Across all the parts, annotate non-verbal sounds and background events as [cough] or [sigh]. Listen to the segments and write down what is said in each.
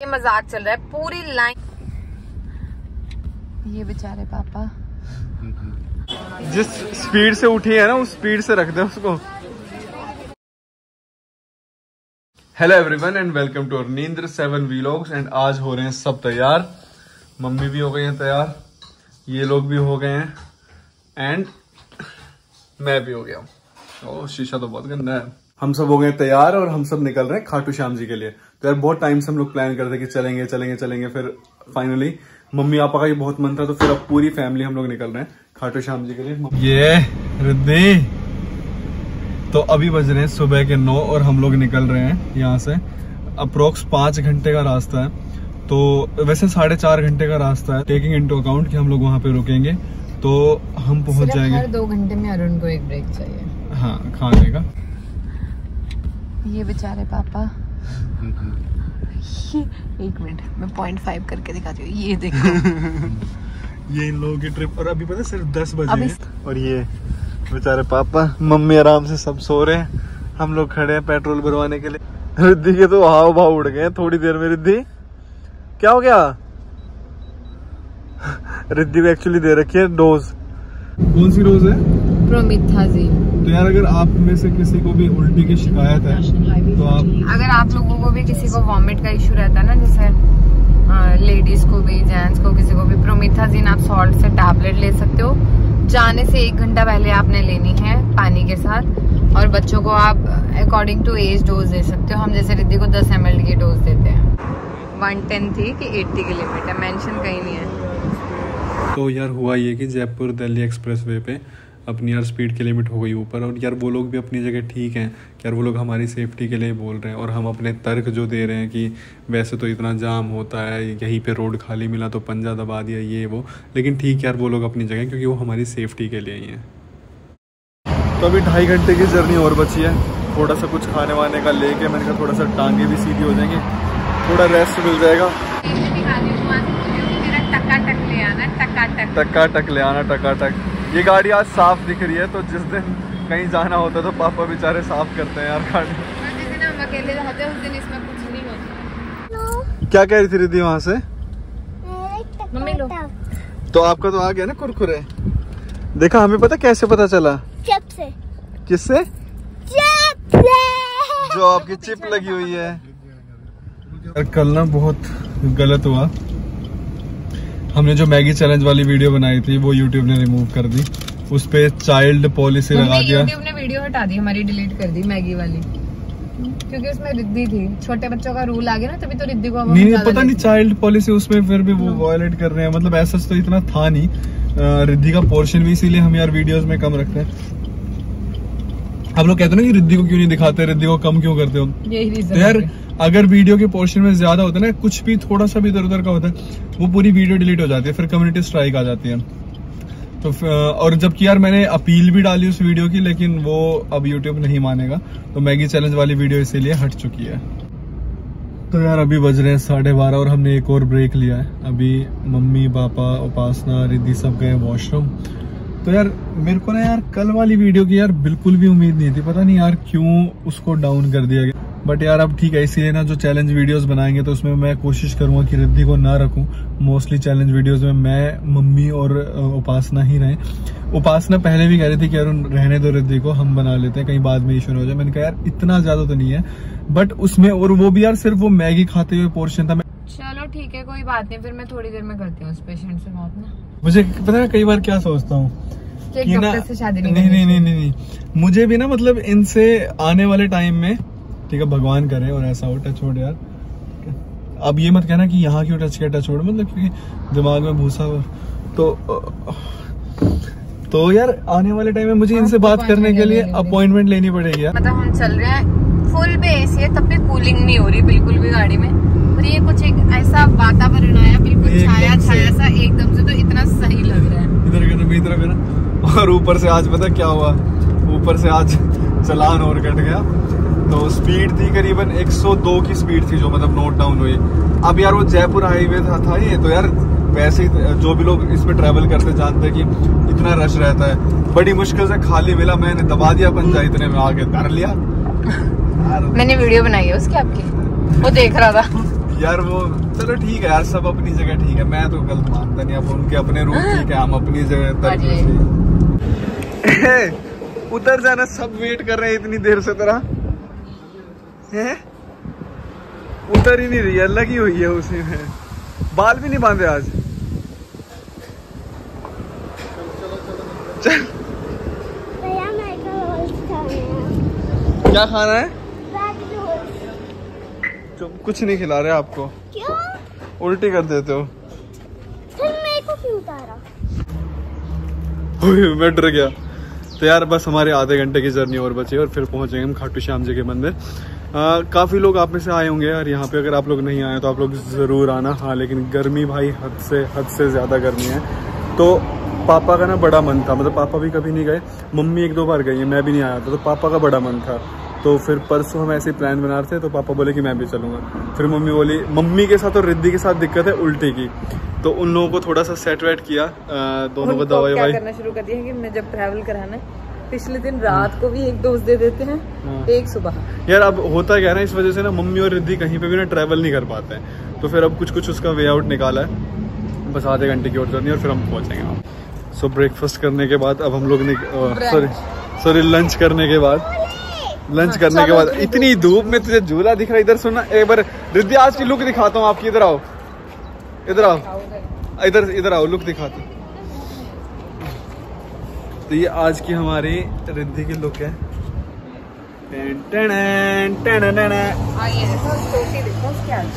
ये मज़ाक चल रहा है पूरी लाइन ये बेचारे पापा। जिस स्पीड से उठी है ना उस स्पीड से रख दे उसको। Hello everyone and welcome to नींद्र seven vlogs and आज हो रहे हैं सब तैयार। मम्मी भी हो गई हैं तैयार ये लोग भी हो गए हैं एंड मैं भी हो गया हूँ। ओह शीशा तो बहुत गंदा है। हम सब हो गए तैयार और हम सब निकल रहे हैं खाटू श्याम जी के लिए। तो यार बहुत टाइम से हम लोग प्लान करते कि चलेंगे चलेंगे चलेंगे फिर फाइनली मम्मी पापा का भी बहुत मन था तो फिर अब पूरी फैमिली हम लोग निकल रहे हैं खाटू श्याम जी के लिए। ये रिद्धि तो अभी बज रहे हैं सुबह के नौ और हम लोग निकल रहे हैं यहाँ से। अप्रोक्स पाँच घंटे का रास्ता है। तो वैसे साढ़े चार घंटे का रास्ता है। टेकिंग इनटू अकाउंट कि हम लोग वहाँ पे रुकेंगे तो हम पहुँच जाएँगे। हर दो घंटे में अरुण को एक ब्रेक चाहिए। हाँ खाने का। ये बेचारे पापा। ये एक मिनट मैं पॉइंट फाइव करके दिखाती हूँ। ये देखो। [laughs] ये इन लोगों की ट्रिप और अभी पता है सिर्फ़ दस बजे हैं। और ये बेचारे पापा मम्मी आराम से सब सो रहे हैं। हम लोग खड़े हैं पेट्रोल भरवाने के लिए। रिद्धि के तो हाव भाव उड़ गए थोड़ी देर में रिद्धि। क्या हो गया? [laughs] रिद्धि को एक्चुअली दे रखी है डोज कौन सी डोज है? प्रोमिथाजीन तो यार अगर आप में से किसी को भी उल्टी की शिकायत है तो आप अगर आप लोगों को भी किसी को वॉमिट का इशू रहता है ना जैसे लेडीज़ को भी जेंट्स को किसी को भी प्रोमिथाजीन आप सॉल्ट से टैबलेट ले सकते हो। जाने से एक घंटा पहले आपने लेनी है पानी के साथ और बच्चों को आप अकॉर्डिंग टू एज डोज दे सकते हो। हम जैसे रिद्धि को 10 एम की डोज देते हैं। 110 थी कि 80 की लिमिट है मेंशन कहीं नहीं है। तो यार हुआ ये कि जयपुर दिल्ली एक्सप्रेस वे पे अपनी यार स्पीड की लिमिट हो गई ऊपर और यार वो लोग भी अपनी जगह ठीक हैं। कि यार वो लोग हमारी सेफ्टी के लिए बोल रहे हैं और हम अपने तर्क जो दे रहे हैं कि वैसे तो इतना जाम होता है यहीं पे रोड खाली मिला तो पंजा दबा दिया ये वो। लेकिन ठीक यार वो लोग अपनी जगह क्योंकि वो हमारी सेफ्टी के लिए ही हैं। तो अभी ढाई घंटे की जर्नी और बची है। थोड़ा सा कुछ खाने वाने का लेके मैंने कहा थोड़ा सा टांगे भी सीधी हो जाएँगे। थोड़ा रेस्ट मिल जाएगा। टकाटक ले आना टकाटक। टक्का टक ले आना टका टक ये गाड़ी आज साफ़ दिख रही है तो जिस दिन कहीं जाना होता है तो पापा बेचारे साफ़ करते हैं यार गाड़ी। जिस दिन हम अकेले रहते हैं उस दिन इसमें कुछ नहीं होता। क्या कह रही थी रिद्धि वहाँ से? मम्मी लो। तो आपका तो आ गया ना कुरकुरे। देखा हमें पता कैसे पता चला? चिप से किससे? से जो आपकी चिप लगी हुई है। कल ना बहुत गलत हुआ। हमने जो मैगी चैलेंज वाली वीडियो बनाई थी वो यूट्यूब ने रिमूव कर दी। उस पे चाइल्ड पॉलिसी लगा दिया। यूट्यूब ने वीडियो हटा दी हमारी डिलीट कर दी मैगी वाली। क्योंकि उसमें रिद्धि थी। छोटे बच्चों का रूल आ गया ना तभी तो रिद्धि को नहीं नहीं पता नहीं चाइल्ड पॉलिसी उसमें फिर भी वो वायलेट कर रहे हैं। मतलब ऐसा तो इतना था नहीं। रिद्धि का पोर्शन भी इसीलिए हम यार वीडियोस में कम रखते हैं। हम लोग कहते हैं ना कि रिद्धि को क्यों नहीं दिखाते? रिद्धि को कम क्यों करते हो? यही रीजन तो यार अगर वीडियो के पोर्शन में ज़्यादा होता है ना, कुछ भी थोड़ा सा भी इधर उधर का होता है, वो पूरी वीडियो डिलीट हो जाती है, फिर कम्युनिटी स्ट्राइक आ जाती है। तो और जबकि यार मैंने अपील भी डाली उस वीडियो की, लेकिन वो अब यूट्यूब नहीं मानेगा। तो मैगी चैलेंज वाली वीडियो इसीलिए हट चुकी है। तो यार अभी बज रहे हैं साढ़े बारह और हमने एक और ब्रेक लिया है। अभी मम्मी, पापा, उपासना, रिद्धि सब गए वॉशरूम तो यार मेरे को ना यार कल वाली वीडियो की यार बिल्कुल भी उम्मीद नहीं थी। पता नहीं यार क्यों उसको डाउन कर दिया गया। बट यार अब ठीक है इसीलिए ना जो चैलेंज वीडियोस बनाएँगे तो उसमें मैं कोशिश करूँगा कि रिद्धि को ना रखूँ। मोस्टली चैलेंज वीडियोस में मैं मम्मी और उपासना ही रहे। उपासना पहले भी कह रही थी कि यार रहने दो रिद्धि को हम बना लेते हैं कहीं बाद में इशू हो जाए। मैंने कहा यार इतना ज़्यादा तो नहीं है। बट उसमें और वो भी यार सिर्फ़ वो मैगी खाते हुए पोर्शन था। मैं चलो ठीक है कोई बात नहीं फिर मैं थोड़ी देर में करती हूँ उस पेशेंट से बात ना। मुझे पता है कई बार क्या सोचता हूँ? कि ना शादी नहीं नहीं नहीं नहीं नहीं नहीं। मुझे भी ना मतलब इनसे आने वाले टाइम में ठीक है भगवान करे और ऐसा हो टच वुड यार। अब ये मत कहना कि यहाँ क्यों टच किया टच वुड मतलब क्योंकि दिमाग में भूसा तो तो यार आने वाले टाइम में मुझे इनसे बात करने के लिए अपॉइंटमेंट लेनी पड़ेगी यार। मतलब हम चल रहे हैं फुल पे एसी है तब भी कूलिंग नहीं हो रही बिल्कुल भी गाड़ी में। और ये कुछ एक ऐसा वातावरण आया बिल्कुल छाया छाया सा एकदम से तो इतना सही लग रहा है। इधर इधर इधर इधर और ऊपर से आज पता क्या हुआ? ऊपर से आज चलान और कट गया। तो स्पीड थी करीबन 102 की स्पीड थी जो मतलब नोट डाउन हुई। अब यार वो जयपुर हाईवे था, था ये तो यार वैसे ही जो भी लोग इसमें ट्रेवल करते जानते हैं कि इतना रश रहता है। बड़ी मुश्किल से खाली मिला मैंने दबा दिया पंजा इतने में आगे कर लिया। मैंने वीडियो बनाई है उसकी आपकी। वो देख रहा था। यार वो चलो ठीक है यार सब अपनी जगह ठीक है। मैं तो गलत मानता नहीं अब उनके अपने रूट ठीक है हम अपनी जगह से [laughs] उधर जाना सब वेट कर रहे हैं इतनी देर से तेरा। हैं? उतर ही नहीं रही है लगी हुई है उसी में। बाल भी नहीं बांधे आज। चल। क्या खाना है? तो कुछ नहीं खिला रहे आपको। क्यों? उल्टी कर देते हो। फिर मेरे को क्यों उतारा? ओए, मैं डर गया। तो यार बस हमारे आधे घंटे की जर्नी और बची और फिर पहुँचेंगे हम खाटू श्याम जी के मंदिर। काफ़ी लोग आप में से आए होंगे और यहाँ पे अगर आप लोग नहीं आए तो आप लोग ज़रूर आना। हाँ लेकिन गर्मी भाई हद से हद से ज़्यादा गर्मी है। तो पापा का ना बड़ा मन था। मतलब पापा भी कभी नहीं गए। मम्मी एक दो बार गई है मैं भी नहीं आया था। तो पापा का बड़ा मन था। तो फिर परसों हम ऐसे प्लान बना रहे थे तो पापा बोले कि मैं भी चलूँगा। फिर मम्मी बोली मम्मी के साथ और रिद्धि के साथ दिक्कत है उल्टी की। तो उन लोगों को थोड़ा सा सेट वेट किया दोनों को दवाई ववाई करना शुरू कर दिया कि मैं जब ट्रैवल कराना पिछले दिन रात को भी एक डोज दे देते हैं हाँ। एक सुबह। यार अब होता क्या है ना इस वजह से ना मम्मी और रिद्धि कहीं पे भी ना ट्रैवल नहीं कर पाते हैं। तो फिर अब कुछ कुछ उसका वे आउट निकाला है। बस आधे घंटे की और जर्नी और फिर हम पहुँचेंगे सो ब्रेकफास्ट करने के बाद अब हम लोग ने सॉरी सॉरी लंच करने के बाद। लंच हाँ, करने के बाद इतनी इतनी धूप में तुझे झूला दिख रहा है। इधर सुनना एक बार रिद्धि आज की लुक दिखाता हूँ आपकी। इधर आओ। इधर आओ। इधर इधर आओ लुक दिखाते हैं। तो ये आज की हमारी रिद्धि की लुक है।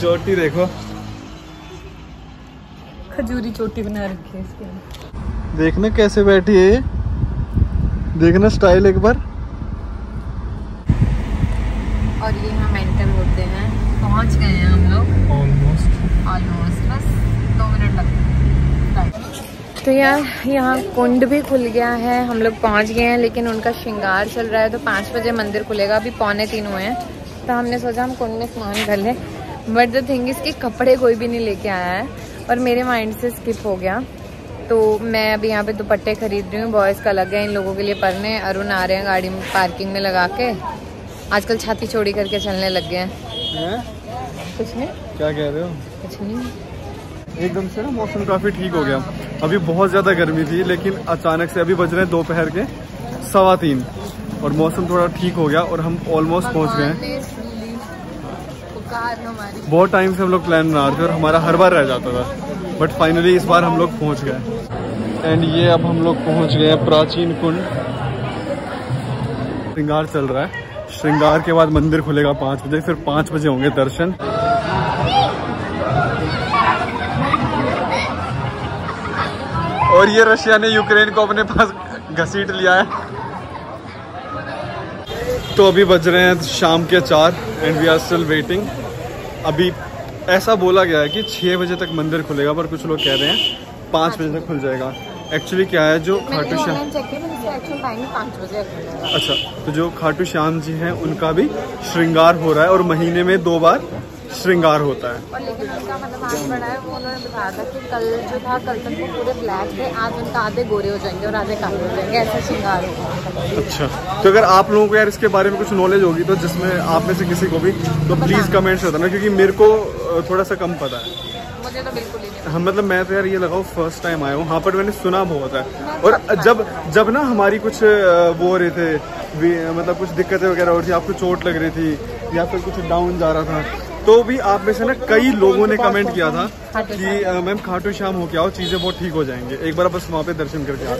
चोटी देखो खजूरी चोटी बना रखी है इसके देखना कैसे बैठी है ये? देखना स्टाइल एक बार। और ये हम एंटर होते हैं। पहुँच गए हैं हम लोग। ऑलमोस्ट ऑलमोस्ट बस दो मिनट लगते तो यार यहाँ कुंड भी खुल गया है हम लोग पहुँच गए हैं लेकिन उनका श्रृंगार चल रहा है तो पाँच बजे मंदिर खुलेगा अभी पौने तीन हुए हैं। तो हमने सोचा हम कुंड में स्नान कर लें बट द थिंग इसके कपड़े कोई भी नहीं लेके आया है और मेरे माइंड से स्किप हो गया। तो मैं अभी यहाँ पे दुपट्टे खरीद रही हूँ बॉयज़ का अलग है इन लोगों के लिए पढ़ने अरुण आ रहे हैं गाड़ी में पार्किंग में लगा के आजकल छाती चौड़ी करके चलने लग गए हैं? कुछ नहीं। क्या कह रहे हो? कुछ नहीं। एकदम से ना मौसम काफ़ी ठीक हो गया। अभी बहुत ज़्यादा गर्मी थी, लेकिन अचानक से अभी बज रहे हैं दोपहर के सवा तीन और मौसम थोड़ा ठीक हो गया और हम ऑलमोस्ट पहुँच गए हैं। बहुत टाइम से हम लोग प्लान बना रहे थे और हमारा हर बार रह जाता था बट फाइनली इस बार हम लोग पहुँच गए एंड ये अब हम लोग पहुँच गए हैं प्राचीन कुंड। श्रृंगार चल रहा है। श्रृंगार के बाद मंदिर खुलेगा पाँच बजे, फिर पाँच बजे होंगे दर्शन। और ये रशिया ने यूक्रेन को अपने पास घसीट लिया है। तो अभी बज रहे हैं शाम के चार and we are still waiting अभी ऐसा बोला गया है कि छः बजे तक मंदिर खुलेगा पर कुछ लोग कह रहे हैं पाँच बजे तक खुल जाएगा। एक्चुअली क्या है जो खाटू श्याम। अच्छा तो जो खाटू श्याम जी हैं उनका भी श्रृंगार हो रहा है और महीने में दो बार श्रृंगार होता है। और लेकिन उनका मतलब आज बड़ा है वो उन्होंने बताया था कि कल जो था कल तक वो पूरे ब्लैक थे आज उनका आधे गोरे हो जाएँगे और आधे काले हो जाएँगे ऐसा श्रृंगार होगा अच्छा तो अगर आप लोगों को यार इसके बारे में कुछ नॉलेज होगी तो जिसमें आप में से किसी को भी तो प्लीज़ कमेंट से बताना क्योंकि मेरे को थोड़ा सा कम पता है। मुझे तो बिल्कुल ही नहीं हाँ मतलब मैं तो यार ये लगाओ फ़र्स्ट टाइम आया हूँ। हाँ पर मैंने सुना बहुत है। और जब जब ना हमारी कुछ वो हो रहे थे मतलब कुछ दिक्कतें वगैरह हो रही थी आपको चोट लग रही थी या फिर कुछ डाउन जा रहा था तो भी आप में से ना कई लोगों ने कमेंट किया था कि मैम खाटू श्याम हो के आओ, चीज़ें बहुत ठीक हो जाएँगे। एक बार बस वहाँ पे दर्शन करके आओ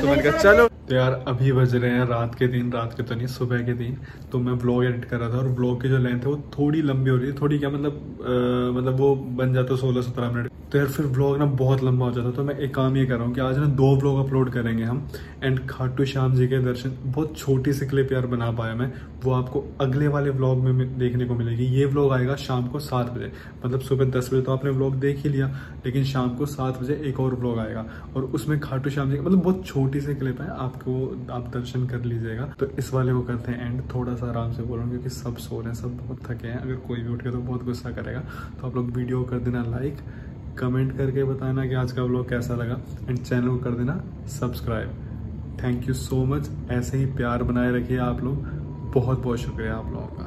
तो मैंने कहा, चलो। तो यार अभी बज रहे हैं रात के दिन रात के तो नहीं सुबह के दिन। तो मैं ब्लॉग एडिट कर रहा था और ब्लॉग की जो लेंथ है वो थोड़ी लंबी हो रही है। थोड़ी क्या मतलब अ, मतलब वो बन जाता है सोलह सत्रह मिनट। तो यार फिर ब्लॉग ना बहुत लंबा हो जाता तो मैं एक काम ये कर रहा हूँ कि आज ना दो ब्लॉग अपलोड करेंगे हम। एंड खाटू श्याम जी के दर्शन बहुत छोटी सी क्लिप यार बना पाया मैं। वो आपको अगले वाले ब्लॉग में देखने को मिलेगी। ये ब्लॉग आएगा शाम को सात बजे। मतलब सुबह दस बजे तो आपने व्लॉग देख ही लिया लेकिन शाम को सात बजे एक और ब्लॉग आएगा। और उसमें खाटू श्याम जी मतलब बहुत छोटी सी क्लिप है आपको, आप दर्शन कर लीजिएगा। तो इस वाले को करते हैं एंड थोड़ा सा आराम से बोल बोलूँ क्योंकि सब सो रहे हैं, सब बहुत थके हैं। अगर कोई भी उठ गया तो बहुत गुस्सा करेगा। तो आप लोग वीडियो कर देना लाइक कमेंट करके बताना कि आज का ब्लॉग कैसा लगा। एंड चैनल को कर देना subscribe thank you so much ऐसे ही प्यार बनाए रखिए आप लोग। बहुत बहुत शुक्रिया आप लोगों का।